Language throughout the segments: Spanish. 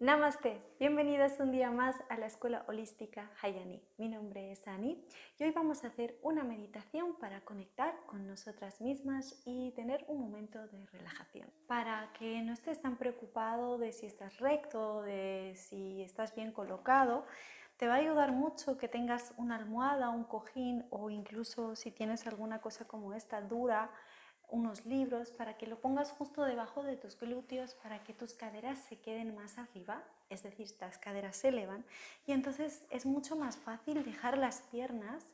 Namaste, bienvenidas un día más a la Escuela Holística Hayani. Mi nombre es Ani y hoy vamos a hacer una meditación para conectar con nosotras mismas y tener un momento de relajación. Para que no estés tan preocupado de si estás recto, de si estás bien colocado, te va a ayudar mucho que tengas una almohada, un cojín o incluso si tienes alguna cosa como esta dura, unos libros para que lo pongas justo debajo de tus glúteos para que tus caderas se queden más arriba, es decir, las caderas se elevan y entonces es mucho más fácil dejar las piernas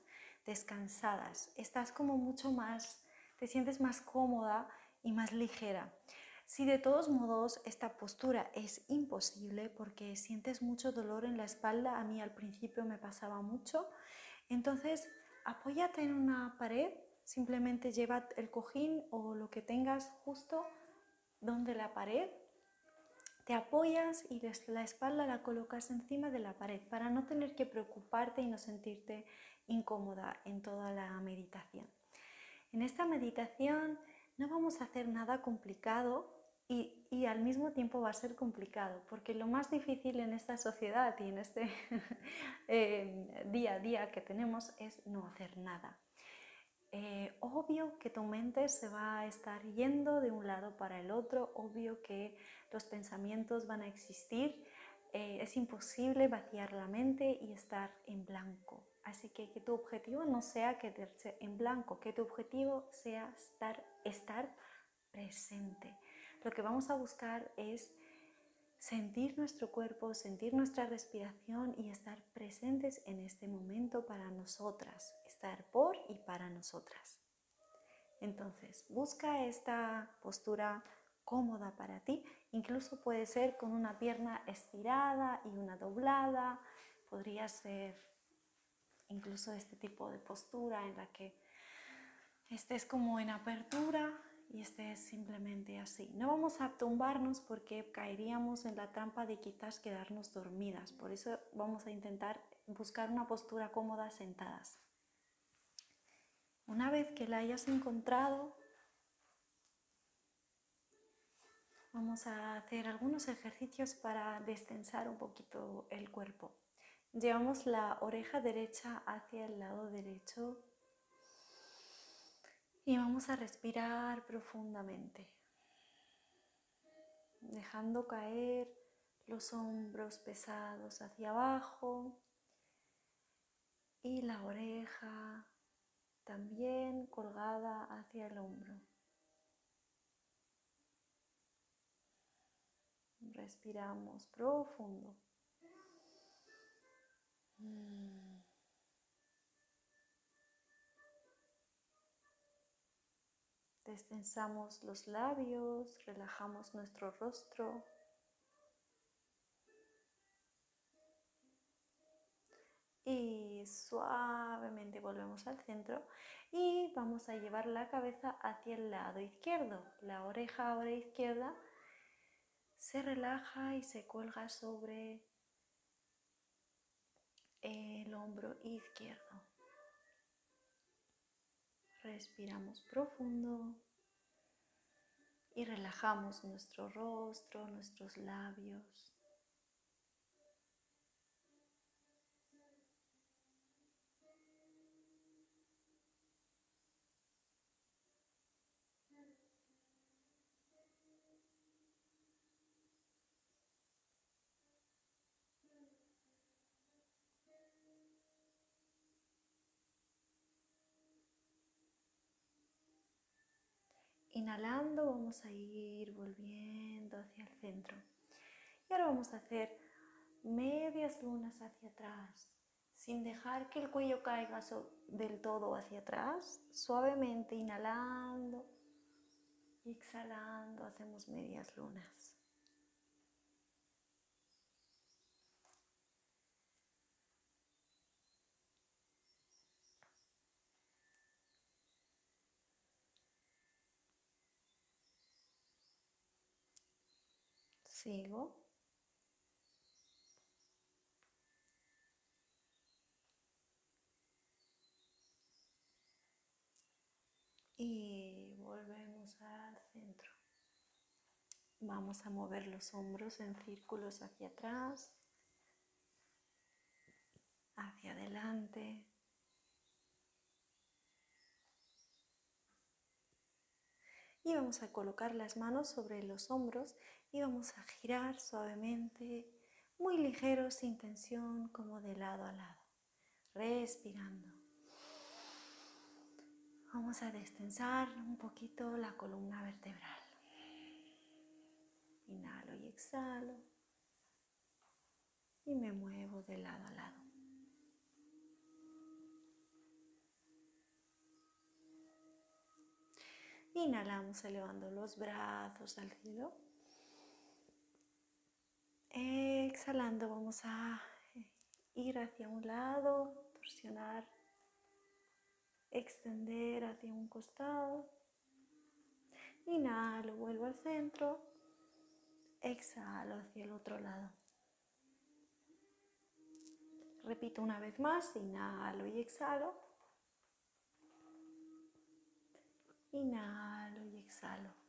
descansadas. Estás como mucho más, te sientes más cómoda y más ligera. Si de todos modos esta postura es imposible porque sientes mucho dolor en la espalda, a mí al principio me pasaba mucho, entonces apóyate en una pared Simplemente lleva el cojín o lo que tengas justo donde la pared, te apoyas y la espalda la colocas encima de la pared para no tener que preocuparte y no sentirte incómoda en toda la meditación. En esta meditación no vamos a hacer nada complicado y, al mismo tiempo va a ser complicado, porque lo más difícil en esta sociedad y en este eh, día a día que tenemos es no hacer nada. Eh, obvio que tu mente se va a estar yendo de un lado para el otro, obvio que los pensamientos van a existir, eh, es imposible vaciar la mente y estar en blanco. Así que que tu objetivo no sea quedarse en blanco, que tu objetivo sea estar, estar presente. Lo que vamos a buscar es sentir nuestro cuerpo, sentir nuestra respiración y estar presentes en este momento para nosotras, estar por y para nosotras. Entonces, busca esta postura cómoda para ti, incluso puede ser con una pierna estirada y una doblada, podría ser incluso este tipo de postura en la que estés como en apertura y este es simplemente así. No vamos a tumbarnos porque caeríamos en la trampa de quizás quedarnos dormidas. Por eso vamos a intentar buscar una postura cómoda sentadas. Una vez que la hayas encontrado, vamos a hacer algunos ejercicios para destensar un poquito el cuerpo. Llevamos la oreja derecha hacia el lado derecho y vamos a respirar profundamente, dejando caer los hombros pesados hacia abajo y la oreja también colgada hacia el hombro. Respiramos profundo. Mm. Destensamos los labios, relajamos nuestro rostro. Y suavemente volvemos al centro y vamos a llevar la cabeza hacia el lado izquierdo. La oreja ahora izquierda se relaja y se cuelga sobre el hombro izquierdo. Respiramos profundo y relajamos nuestro rostro, nuestros labios. Inhalando vamos a ir volviendo hacia el centro. Y ahora vamos a hacer medias lunas hacia atrás, sin dejar que el cuello caiga del todo hacia atrás. Suavemente inhalando y exhalando hacemos medias lunas. Sigo. Y volvemos al centro. Vamos a mover los hombros en círculos hacia atrás, hacia adelante. Y vamos a colocar las manos sobre los hombros y vamos a girar suavemente, muy ligero, sin tensión, como de lado a lado, respirando. Vamos a destensar un poquito la columna vertebral. Inhalo y exhalo. Y me muevo de lado a lado. Inhalamos elevando los brazos al cielo. Exhalando vamos a ir hacia un lado, torsionar, extender hacia un costado. Inhalo, vuelvo al centro. Exhalo hacia el otro lado. Repito una vez más, inhalo y exhalo. Inhalo y exhalo.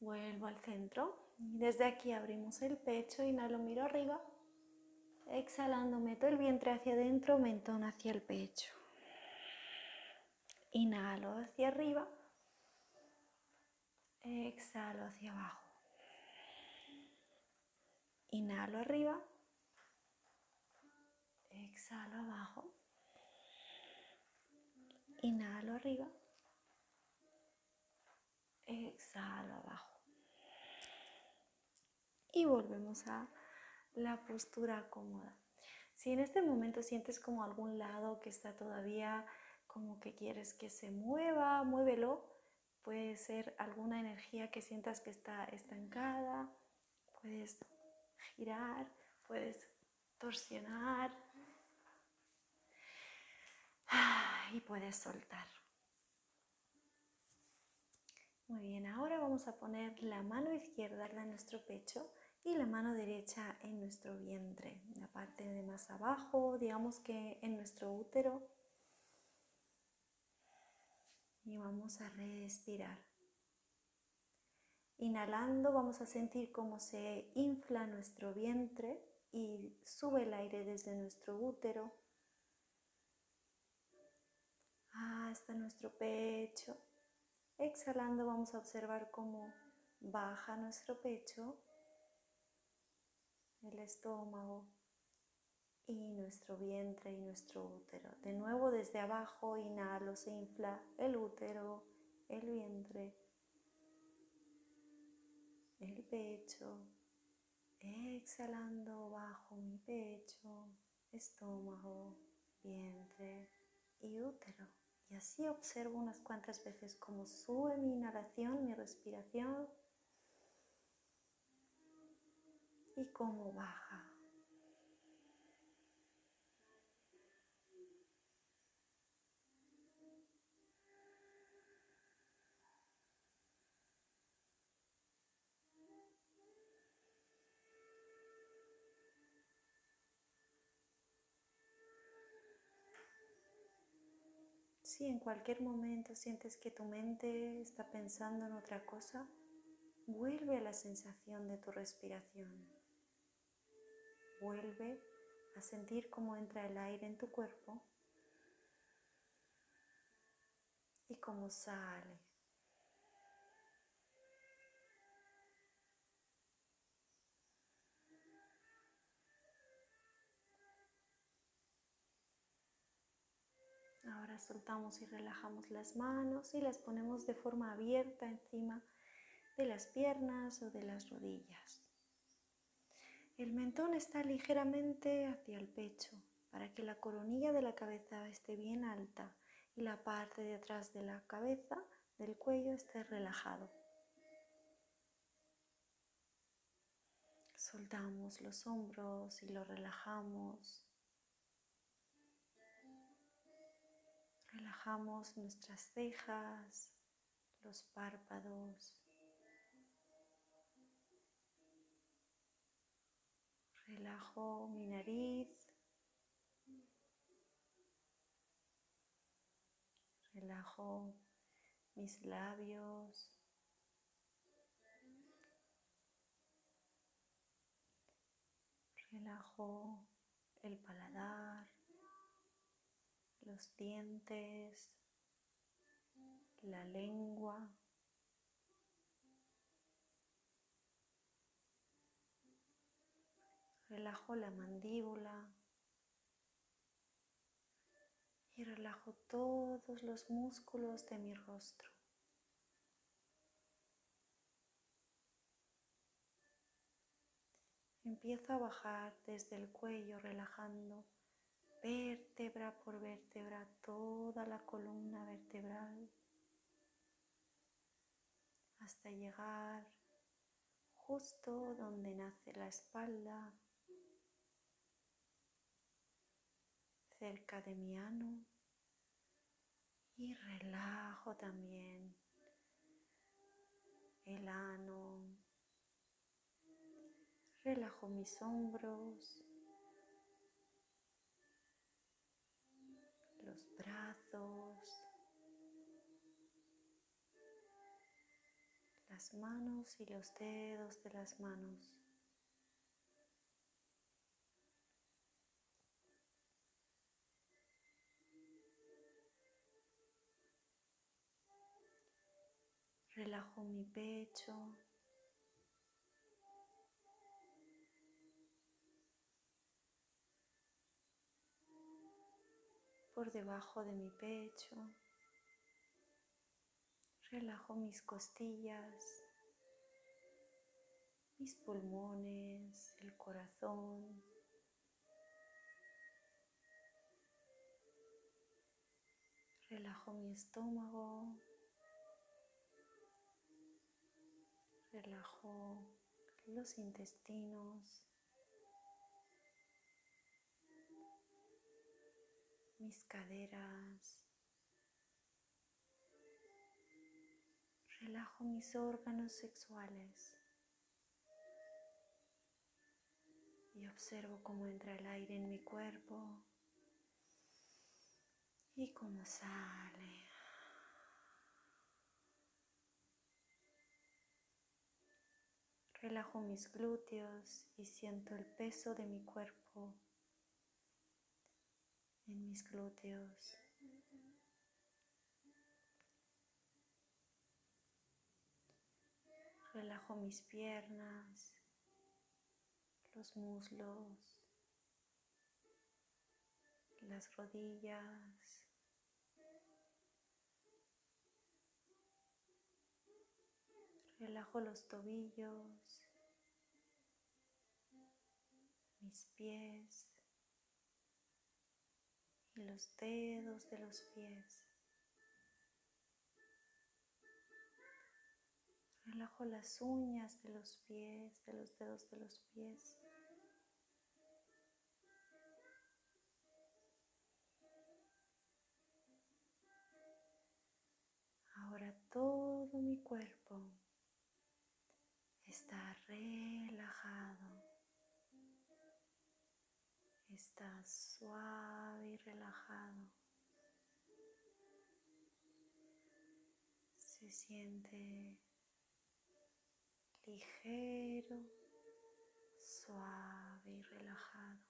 Vuelvo al centro. Desde aquí abrimos el pecho, inhalo, miro arriba. Exhalando, meto el vientre hacia adentro, mentón hacia el pecho. Inhalo hacia arriba. Exhalo hacia abajo. Inhalo arriba. Exhalo abajo. Inhalo arriba. Exhalo abajo. Y volvemos a la postura cómoda. Si en este momento sientes como algún lado que está todavía como que quieres que se mueva, muévelo. Puede ser alguna energía que sientas que está estancada. Puedes girar, puedes torsionar y puedes soltar. Muy bien, ahora vamos a poner la mano izquierda en nuestro pecho y la mano derecha en nuestro vientre, la parte de más abajo, digamos que en nuestro útero. Y vamos a respirar. Inhalando vamos a sentir cómo se infla nuestro vientre y sube el aire desde nuestro útero hasta nuestro pecho. Exhalando vamos a observar cómo baja nuestro pecho, el estómago y nuestro vientre y nuestro útero. De nuevo desde abajo inhalo, se infla el útero, el vientre, el pecho. Exhalando bajo mi pecho, estómago, vientre y útero. Y así observo unas cuantas veces cómo sube mi inhalación, mi respiración y cómo baja. Si en cualquier momento sientes que tu mente está pensando en otra cosa, vuelve a la sensación de tu respiración. Vuelve a sentir cómo entra el aire en tu cuerpo y cómo sale. Ahora soltamos y relajamos las manos y las ponemos de forma abierta encima de las piernas o de las rodillas. El mentón está ligeramente hacia el pecho para que la coronilla de la cabeza esté bien alta y la parte de atrás de la cabeza, del cuello, esté relajado. Soltamos los hombros y los relajamos. Relajamos nuestras cejas, los párpados. Relajo mi nariz. Relajo mis labios, relajo el paladar, los dientes, la lengua. Relajo la mandíbula y relajo todos los músculos de mi rostro. Empiezo a bajar desde el cuello relajando vértebra por vértebra toda la columna vertebral hasta llegar justo donde nace la espalda cerca de mi ano y relajo también el ano, relajo mis hombros, los brazos, las manos y los dedos de las manos. Relajo mi pecho. Por debajo de mi pecho. Relajo mis costillas, mis pulmones, el corazón. Relajo mi estómago. Relajo los intestinos, mis caderas, relajo mis órganos sexuales. Y observo cómo entra el aire en mi cuerpo y cómo sale. Relajo mis glúteos y siento el peso de mi cuerpo en mis glúteos. Relajo mis piernas, los muslos, las rodillas. Relajo los tobillos, mis pies y los dedos de los pies. Relajo las uñas de los pies, de los dedos de los pies. Ahora todo mi cuerpo está relajado, está suave y relajado. Se siente ligero, suave y relajado.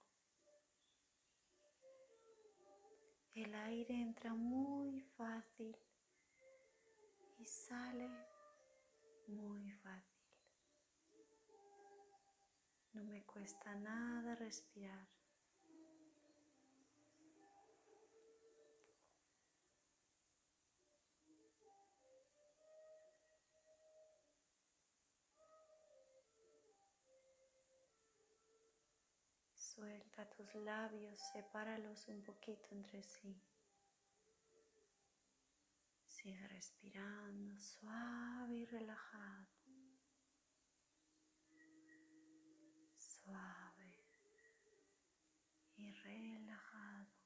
El aire entra muy fácil y sale muy fácil. No me cuesta nada respirar. Suelta tus labios, sepáralos un poquito entre sí. Sigue respirando suave y relajado. Suave y relajado.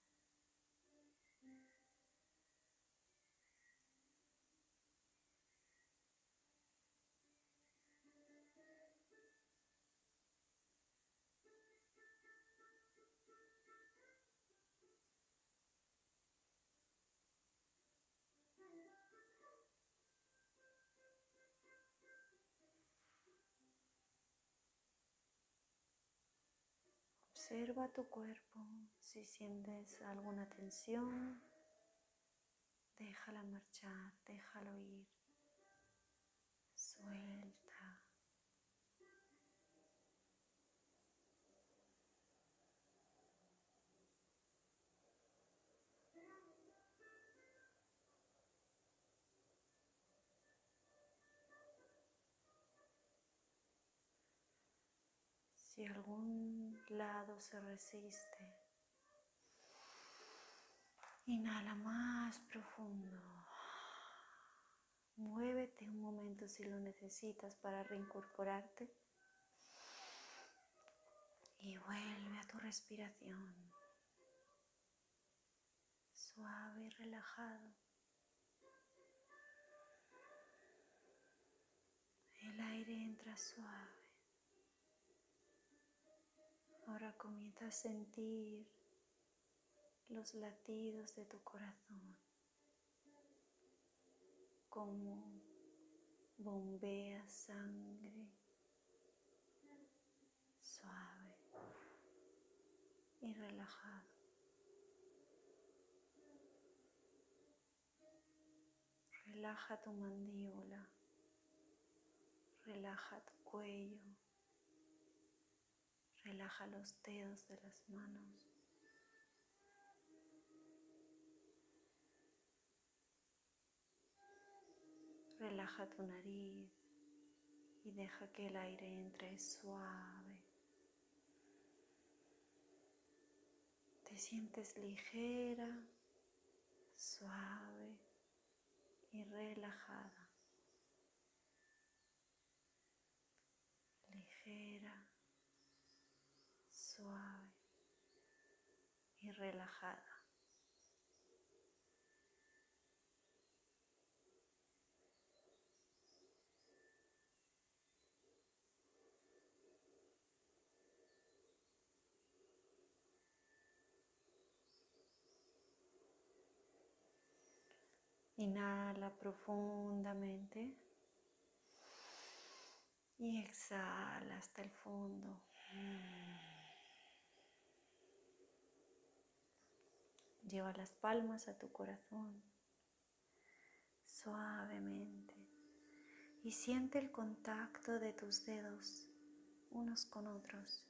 Observa tu cuerpo. Si sientes alguna tensión, déjala marchar, déjalo ir. Suelta. Si algún lado se resiste, inhala más profundo. Muévete un momento si lo necesitas para reincorporarte. Y vuelve a tu respiración. Suave y relajado. El aire entra suave. Ahora comienza a sentir los latidos de tu corazón, como bombea sangre suave y relajado. Relaja tu mandíbula, relaja tu cuello. Relaja los dedos de las manos. Relaja tu nariz y deja que el aire entre suave. Te sientes ligera, suave y relajada. Ligera suave y relajada. Inhala profundamente y exhala hasta el fondo. Lleva las palmas a tu corazón suavemente y siente el contacto de tus dedos unos con otros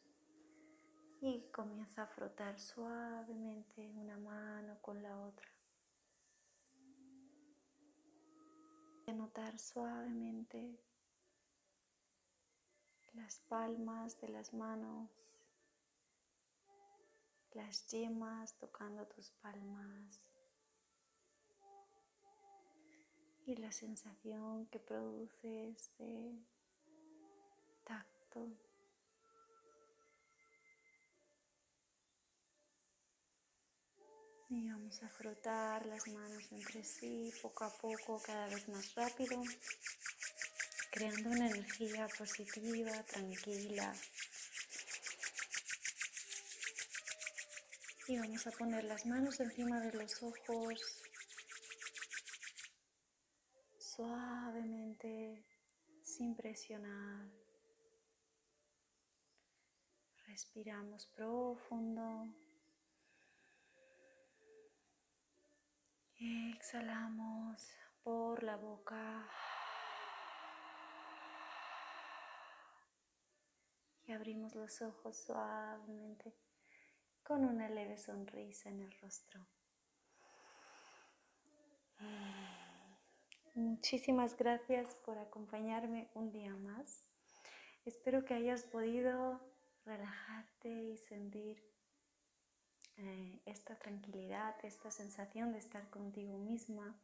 y comienza a frotar suavemente una mano con la otra. Y notar suavemente las palmas de las manos las yemas tocando tus palmas y la sensación que produces de tacto. Y vamos a frotar las manos entre sí poco a poco, cada vez más rápido, creando una energía positiva, tranquila, Y vamos a poner las manos encima de los ojos suavemente, sin presionar. Respiramos profundo. Exhalamos por la boca. Y abrimos los ojos suavemente con una leve sonrisa en el rostro. Muchísimas gracias por acompañarme un día más. Espero que hayas podido relajarte y sentir eh, esta tranquilidad, esta sensación de estar contigo misma.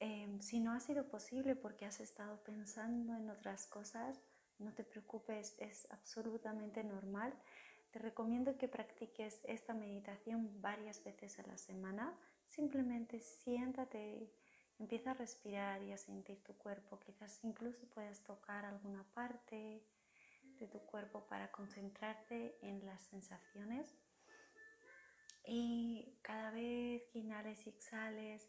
Em, si no ha sido posible porque has estado pensando en otras cosas, no te preocupes, es absolutamente normal. Te recomiendo que practiques esta meditación varias veces a la semana. Simplemente siéntate, empieza a respirar y a sentir tu cuerpo. Quizás incluso puedas tocar alguna parte de tu cuerpo para concentrarte en las sensaciones. Y cada vez que inhales y exhales,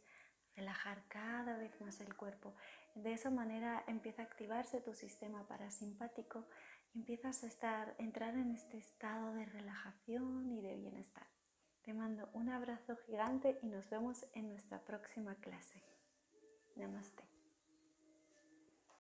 relajar cada vez más el cuerpo. De esa manera empieza a activarse tu sistema parasimpático empiezas a estar, entrar en este estado de relajación y de bienestar. Te mando un abrazo gigante y nos vemos en nuestra próxima clase. Namaste.